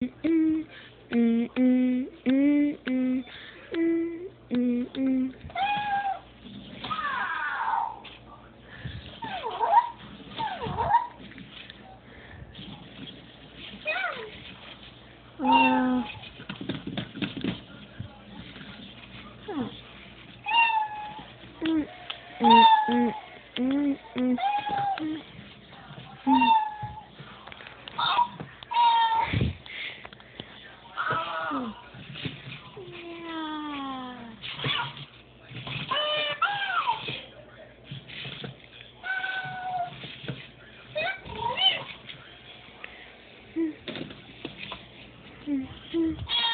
Mm-mm. Bye.